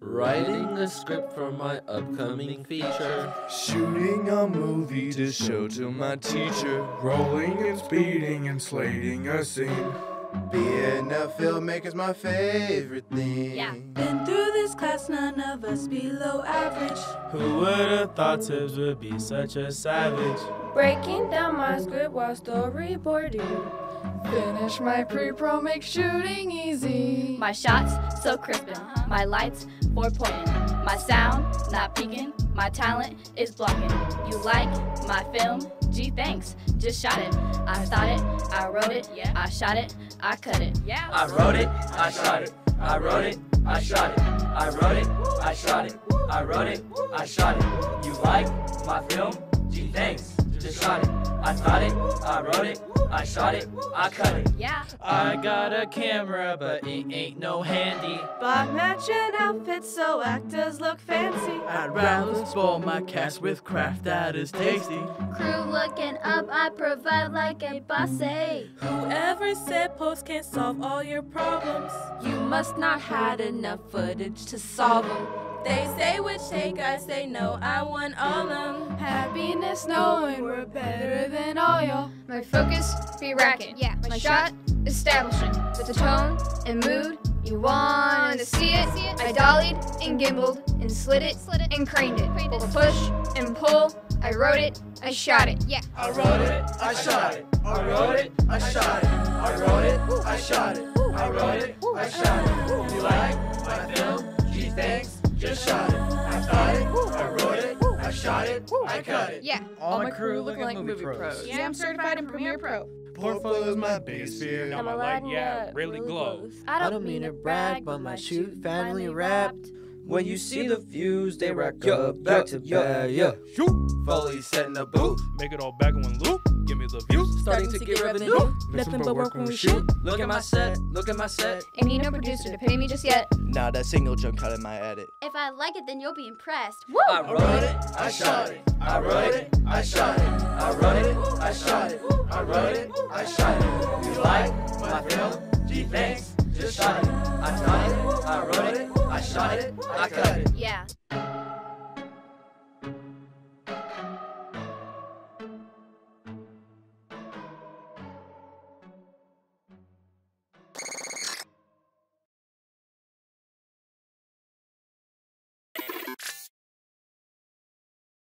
Writing a script for my upcoming feature. Shooting a movie to show to my teacher. Rolling and speeding and slating a scene. Being a filmmaker's my favorite thing. Yeah. Been through this class, none of us below average. Who would have thought Tibbs would be such a savage? Breaking down my script while storyboarding. Finish my pre-pro, make shooting easy. My shots so crispin', my lights four pointing, my sound not peaking, my talent is blocking. You like my film? Gee, thanks. Just shot it. I thought it, I wrote it, yeah. I shot it, I cut it. Yeah. I wrote it, I shot it. I wrote it, I shot it. I wrote it, I shot it. I wrote it, I shot it. You like my film? Gee, thanks. Just shot it. I thought it, I wrote it, I shot it, I cut it. Yeah. I got a camera, but it ain't no handy. Black matching outfits so actors look fancy. I'd rather spoil my cast with craft that is tasty. Crew looking up, I provide like a bossy. Whoever said post can't solve all your problems. You must not had enough footage to solve them. They say which take, I say no, I want all them. Happiness knowing we're better than all y'all. My focus be racking. Yeah. My shot establishing with the tone and mood. You want to see it? I dollied and gimbaled and slid it, slid it. and craned it. Pull the push and pull. I wrote it. I shot it. Yeah. I wrote it, I shot it. I wrote it, I shot it. I wrote it, I shot it. I wrote it, I shot it. You like my film? Gee, thanks. Just shot it. I thought it, I wrote it, I shot it, I cut it. Yeah. All my crew look like movie pros. Yeah, I'm certified in Premiere Pro. Portfolio's my biggest fear. I'm a light, yeah, really glows. I don't mean to brag, but my shoot finally wrapped. When you see the views, they rack up back to back. Yeah. Yeah. Shoot. Foley setting the booth. Make it all back in one loop. Give me the views. Starting to get revenue. Nothing but work when we shoot. Look at my set. Look at my set. And need no producer to pay me just yet. Nah, that single jump cut in my edit. If I like it, then you'll be impressed. I I wrote it, I shot it. I wrote it, I shot it. I wrote it, I shot it. I wrote it, I shot it. You like my film? Gee, thanks. Just shot it. I thought it, I wrote it, I shot it, I cut it. Yeah.